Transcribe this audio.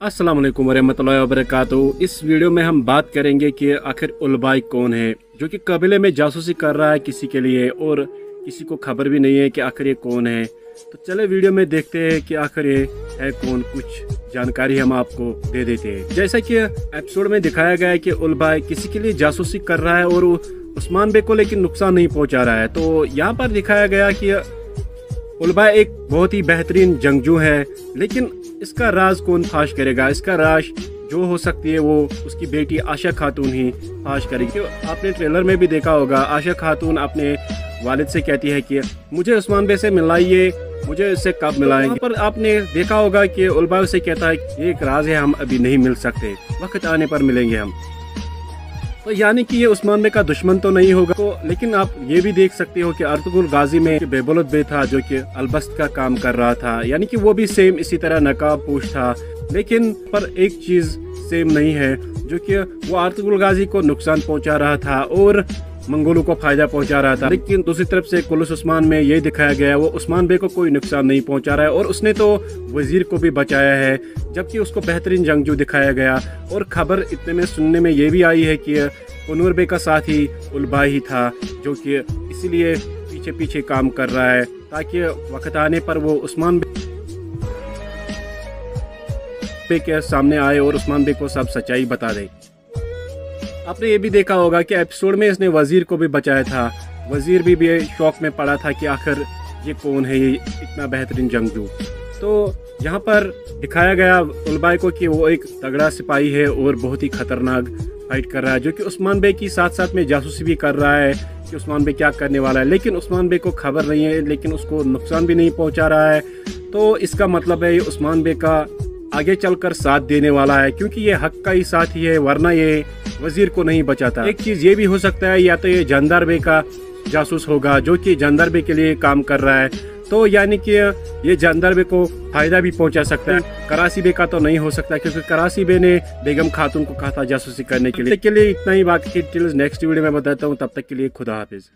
अस्सलाम वालेकुम वरहमतुल्लाहि वबरकातुहू। इस वीडियो में हम बात करेंगे कि आखिर उलबाई कौन है, जो कि कबीले में जासूसी कर रहा है किसी के लिए और किसी को खबर भी नहीं है कि आखिर ये कौन है। तो चले वीडियो में देखते हैं कि आखिर ये है कौन, कुछ जानकारी हम आपको दे देते हैं। जैसा कि एपिसोड में दिखाया गया है कि उलबाई किसी के लिए जासूसी कर रहा है और उस्मान बे को लेकिन नुकसान नहीं पहुँचा रहा है। तो यहाँ पर दिखाया गया कि उलबा एक बहुत ही बेहतरीन जंगजू है, लेकिन इसका राज कौन फाश करेगा? इसका राज जो हो सकती है वो उसकी बेटी आशा खातून ही फाश करेगी। आपने ट्रेलर में भी देखा होगा, आशा खातून अपने वालिद से कहती है कि मुझे उस्मान बे से मिलाइए, मुझे इससे कब मिलाएँगे? पर आपने देखा होगा कि उलबा उसे कहता है एक राज है, हम अभी नहीं मिल सकते। वक्त आने पर मिलेंगे हम। तो यानी कि ये उस्मान बे का दुश्मन तो नहीं होगा। तो लेकिन आप ये भी देख सकते हो कि अर्तगुल गाजी में बेबुलत बे था जो कि अलबस्त का काम कर रहा था। यानी कि वो भी सेम इसी तरह नकाब पूछ था। लेकिन पर एक चीज़ सेम नहीं है, जो कि वो अर्तगुल गाजी को नुकसान पहुँचा रहा था और मंगोलों को फ़ायदा पहुँचा रहा था। लेकिन दूसरी तरफ़ से कुलस उस्मान में ये दिखाया गया, वो उस्मान बे को कोई नुकसान नहीं पहुँचा रहा है और उसने तो वज़ीर को भी बचाया है, जबकि उसको बेहतरीन जंगजू दिखाया गया। और खबर इतने में सुनने में ये भी आई है कि कनूर बे का साथ ही उलबा ही था, जो कि इसीलिए पीछे पीछे काम कर रहा है, ताकि वक्त आने पर वो उस्मान बे के सामने आए और उस्मान बे को सब सच्चाई बता दे। आपने ये भी देखा होगा कि एपिसोड में इसने वज़ीर को भी बचाया था। वज़ीर भी, भी शौक में पड़ा था कि आखिर ये कौन है ये इतना बेहतरीन जंगजू। तो यहाँ पर दिखाया गया उलबाई को कि वो एक तगड़ा सिपाही है और बहुत ही खतरनाक फाइट कर रहा है जो कि उस्मान बे की साथ साथ में जासूसी भी कर रहा है कि उस्मान बे क्या करने वाला है। लेकिन उस्मान बे को खबर नहीं है लेकिन उसको नुकसान भी नहीं पहुँचा रहा है। तो इसका मतलब है ये उस्मान बे का आगे चलकर साथ देने वाला है, क्योंकि ये हक का ही साथ ही है वरना ये वज़ीर को नहीं बचाता। एक चीज़ ये भी हो सकता है, या तो ये जानदार बे का जासूस होगा, जो कि जानदार बे के लिए काम कर रहा है। तो यानी कि ये जानदार बे को फ़ायदा भी पहुँचा सकता है। करासी बे का तो नहीं हो सकता, क्योंकि करासी बे ने बेगम खातून को कहा था जासूसी करने के लिए। के लिए इतना ही बाकी नेक्स्ट वीडियो में बताता हूँ, तब तक के लिए खुदा हाफिज।